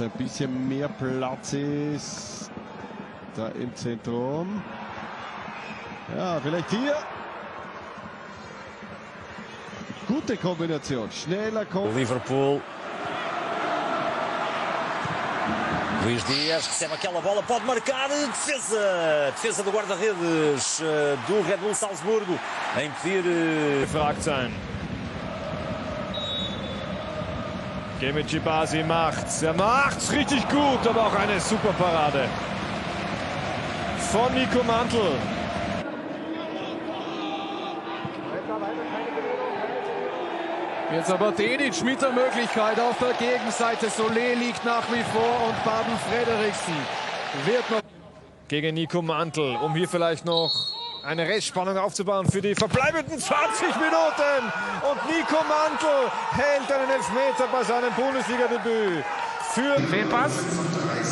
ein bisschen mehr Platz ist. Da im Zentrum. Ja, vielleicht hier. Gute Kombination. Schneller Kopf. Liverpool. Luís Dias recebe aquela bola, pode marcar. Defesa! Defesa do guarda-redes eh, do Red Bull Salzburgo a impedir. eh, gefragt sein. Gemici Basi macht's. Er macht's richtig gut, aber auch eine super Parade. Von Nico Mantel. Jetzt aber Dedic mit der Möglichkeit auf der Gegenseite. Solé liegt nach wie vor und Baden Frederiksen wird noch. Gegen Nico Mantel, um hier vielleicht noch eine Restspannung aufzubauen für die verbleibenden 20 Minuten. Und Nico Mantel hält einen Elfmeter bei seinem Bundesliga-Debüt. Für Fehlpass.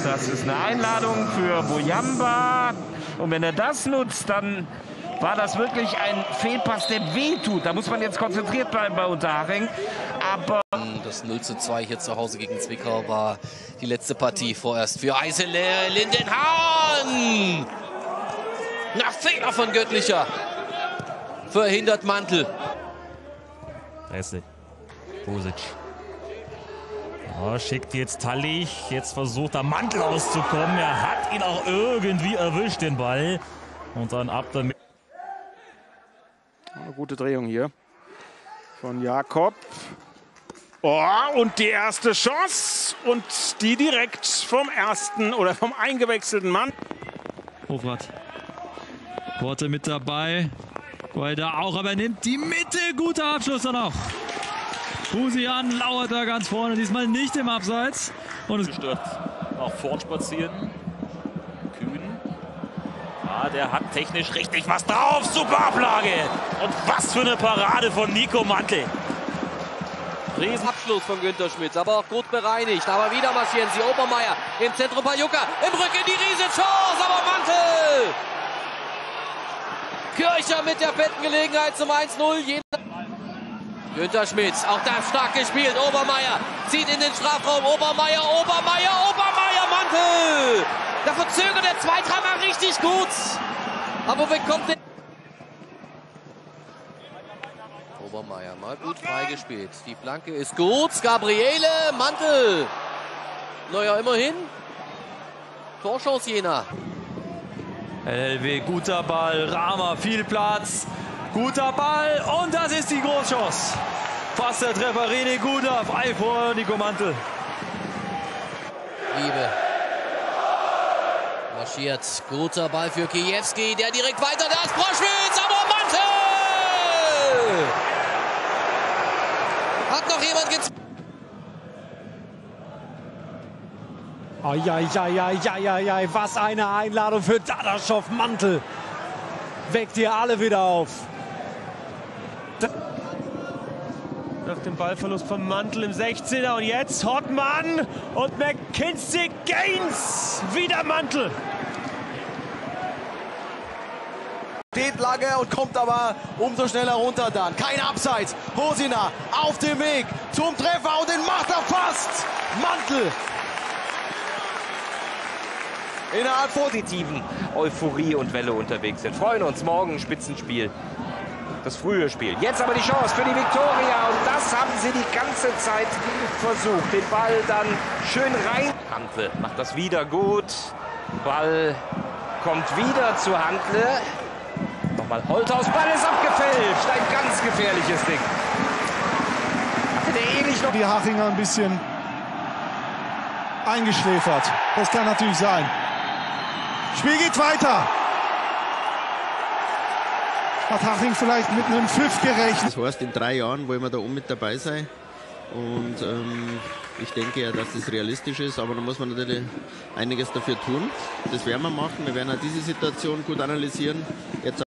Das ist eine Einladung für Boyamba. Und wenn er das nutzt, dann war das wirklich ein Fehlpass, der wehtut. Da muss man jetzt konzentriert bleiben bei Unterhaching. Aber Das 0 zu 2 hier zu Hause gegen Zwickau war die letzte Partie vorerst für Eisele Lindenhahn. Nach Fehler von Göttlicher verhindert Mantel. Ressel. Bosic. Ja, schickt jetzt Tallich. Jetzt versucht der Mantel auszukommen. Er hat ihn auch irgendwie erwischt, den Ball. Und dann ab damit. Eine gute Drehung hier von Jakob. Oh, und die erste Chance und die direkt vom ersten oder vom eingewechselten Mann. Hofrat. Korte mit dabei. Guaida auch, aber er nimmt die Mitte. Guter Abschluss dann auch. Busian lauert da ganz vorne, diesmal nicht im Abseits. Und es gestört nach vorn spazieren. Kühn. Ja, der hat technisch richtig was drauf. Super Ablage. Und was für eine Parade von Nico Mantel. Riesen. Abschluss von Günter Schmitz, aber auch gut bereinigt. Aber wieder marschieren sie. Obermeier im Zentrum Pajuka. Im Rücken die Riesenchance, Mantel. Kircher mit der fetten Gelegenheit zum 1-0. Jeder- Günter Schmitz, auch da stark gespielt. Obermeier zieht in den Strafraum. Obermeier, Obermeier, Obermeier, Mantel. Da verzögert der Zweitreimer richtig gut. Aber bekommt den. Obermeier mal gut freigespielt. Die Flanke ist gut. Gabriele, Mantel. Naja, immerhin. Torchance Jena. LW, guter Ball. Rama, viel Platz. Guter Ball. Und das ist die Großchance. Fast der Treffer. René Guder. Frei vor Nico Mantel. Liebe. Marschiert. Guter Ball für Kiewski. Der direkt weiter. Da ist Broschwitz. Aber Mantel! Hat noch jemand gezogen? Eieieiei, was eine Einladung für Dadaschow Mantel. Weckt ihr alle wieder auf. Nach dem Ballverlust von Mantel im 16er und jetzt Hottmann und McKinsey Gaines. Wieder Mantel. Steht lange und kommt aber umso schneller runter dann. Kein Abseits. Hosina auf dem Weg zum Treffer und den macht er fast. Mantel. Innerhalb positiven Euphorie und Welle unterwegs sind. Freuen uns morgen Spitzenspiel. Das frühe Spiel. Jetzt aber die Chance für die Viktoria. Und das haben sie die ganze Zeit versucht. Den Ball dann schön rein. Handle macht das wieder gut. Ball kommt wieder zu Handle. Nochmal Holthaus. Ball ist abgefälscht. Ein ganz gefährliches Ding. Hatte der ähnlich noch. Die Hachinger ein bisschen eingeschläfert. Das kann natürlich sein. Spiel geht weiter. Hat Haching vielleicht mit einem Pfiff gerechnet. Das heißt, in drei Jahren wollen wir da oben mit dabei sein. Und ähm, ich denke ja, dass das realistisch ist, aber da muss man natürlich einiges dafür tun. Das werden wir machen. Wir werden auch diese Situation gut analysieren.